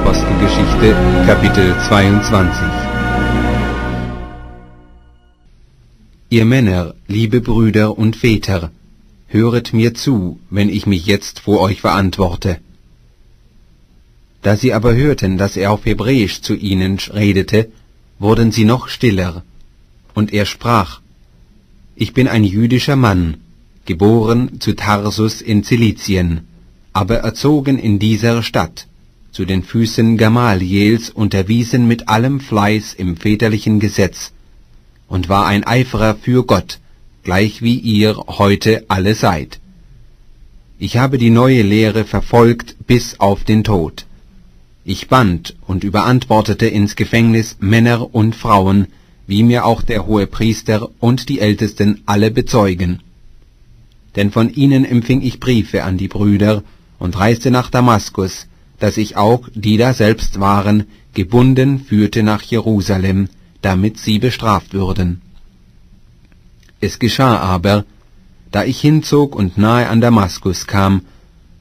Apostelgeschichte Kapitel 22 Ihr Männer, liebe Brüder und Väter, höret mir zu, wenn ich mich jetzt vor euch verantworte. Da sie aber hörten, dass er auf Hebräisch zu ihnen redete, wurden sie noch stiller. Und er sprach, Ich bin ein jüdischer Mann, geboren zu Tarsus in Zilizien, aber erzogen in dieser Stadt, zu den Füßen Gamaliels unterwiesen mit allem Fleiß im väterlichen Gesetz, und war ein Eiferer für Gott, gleich wie ihr heute alle seid. Ich habe die neue Lehre verfolgt bis auf den Tod. Ich band und überantwortete ins Gefängnis Männer und Frauen, wie mir auch der hohe Priester und die Ältesten alle bezeugen. Denn von ihnen empfing ich Briefe an die Brüder und reiste nach Damaskus, dass ich auch, die da selbst waren, gebunden führte nach Jerusalem, damit sie bestraft würden. Es geschah aber, da ich hinzog und nahe an Damaskus kam,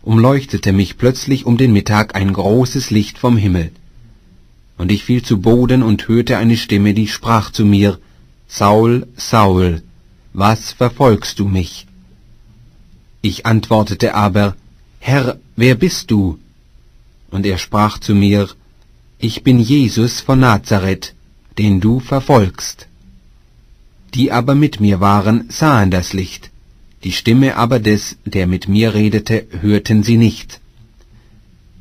umleuchtete mich plötzlich um den Mittag ein großes Licht vom Himmel. Und ich fiel zu Boden und hörte eine Stimme, die sprach zu mir, Saul, Saul, was verfolgst du mich? Ich antwortete aber, Herr, wer bist du? Und er sprach zu mir, Ich bin Jesus von Nazareth, den du verfolgst. Die aber mit mir waren, sahen das Licht, die Stimme aber des, der mit mir redete, hörten sie nicht.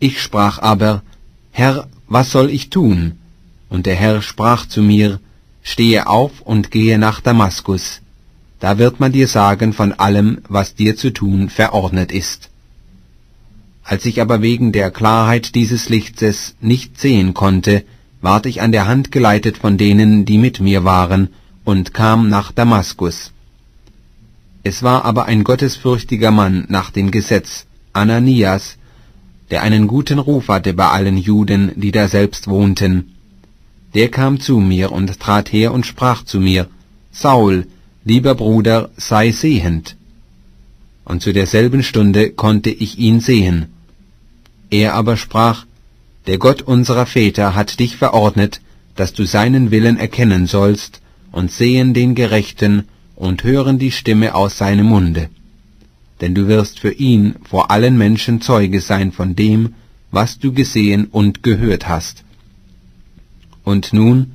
Ich sprach aber, Herr, was soll ich tun? Und der Herr sprach zu mir, Stehe auf und gehe nach Damaskus, da wird man dir sagen von allem, was dir zu tun verordnet ist. Als ich aber wegen der Klarheit dieses Lichtes nicht sehen konnte, ward ich an der Hand geleitet von denen, die mit mir waren, und kam nach Damaskus. Es war aber ein gottesfürchtiger Mann nach dem Gesetz, Ananias, der einen guten Ruf hatte bei allen Juden, die daselbst wohnten. Der kam zu mir und trat her und sprach zu mir, Saul, lieber Bruder, sei sehend. Und zu derselben Stunde konnte ich ihn sehen. Er aber sprach, Der Gott unserer Väter hat dich verordnet, dass du seinen Willen erkennen sollst und sehen den Gerechten und hören die Stimme aus seinem Munde. Denn du wirst für ihn vor allen Menschen Zeuge sein von dem, was du gesehen und gehört hast. Und nun,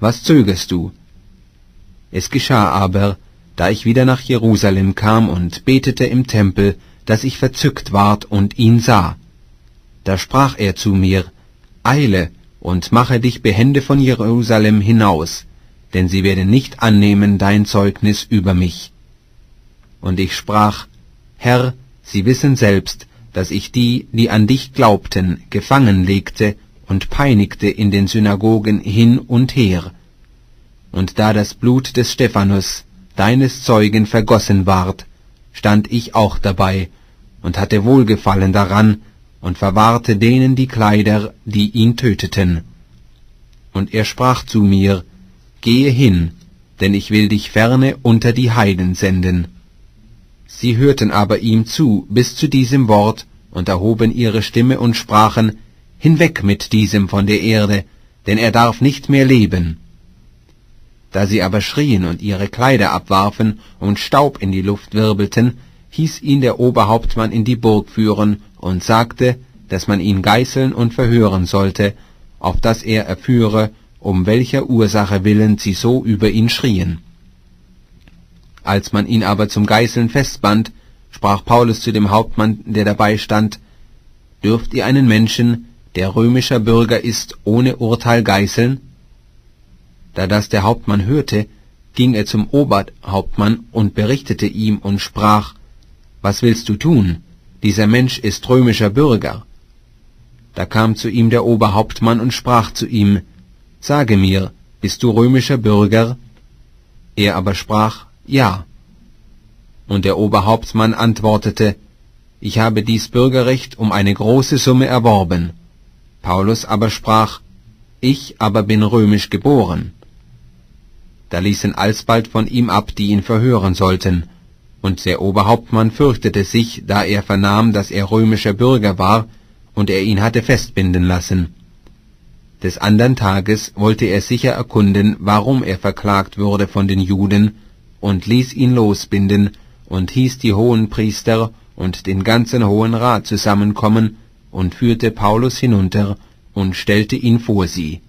was zögerst du? Es geschah aber, da ich wieder nach Jerusalem kam und betete im Tempel, dass ich verzückt ward und ihn sah. Da sprach er zu mir, Eile und mache dich behende von Jerusalem hinaus, denn sie werden nicht annehmen dein Zeugnis über mich. Und ich sprach, Herr, sie wissen selbst, dass ich die, die an dich glaubten, gefangen legte und peinigte in den Synagogen hin und her. Und da das Blut des Stephanus, deines Zeugen, vergossen ward, stand ich auch dabei und hatte Wohlgefallen daran und verwahrte denen die Kleider, die ihn töteten. Und er sprach zu mir, Gehe hin, denn ich will dich ferne unter die Heiden senden. Sie hörten aber ihm zu bis zu diesem Wort und erhoben ihre Stimme und sprachen, Hinweg mit diesem von der Erde, denn er darf nicht mehr leben. Da sie aber schrien und ihre Kleider abwarfen und Staub in die Luft wirbelten, hieß ihn der Oberhauptmann in die Burg führen und sagte, dass man ihn geißeln und verhören sollte, auf dass er erführe, um welcher Ursache willen sie so über ihn schrien. Als man ihn aber zum Geißeln festband, sprach Paulus zu dem Hauptmann, der dabei stand, Dürft ihr einen Menschen, der römischer Bürger ist, ohne Urteil geißeln? Da das der Hauptmann hörte, ging er zum Oberhauptmann und berichtete ihm und sprach, Was willst du tun? Dieser Mensch ist römischer Bürger. Da kam zu ihm der Oberhauptmann und sprach zu ihm, Sage mir, bist du römischer Bürger? Er aber sprach, Ja. Und der Oberhauptmann antwortete, Ich habe dies Bürgerrecht um eine große Summe erworben. Paulus aber sprach, Ich aber bin römisch geboren. Da ließen alsbald von ihm ab, die ihn verhören sollten, und der Oberhauptmann fürchtete sich, da er vernahm, dass er römischer Bürger war, und er ihn hatte festbinden lassen. Des andern Tages wollte er sicher erkunden, warum er verklagt wurde von den Juden, und ließ ihn losbinden und hieß die Hohenpriester und den ganzen Hohen Rat zusammenkommen und führte Paulus hinunter und stellte ihn vor sie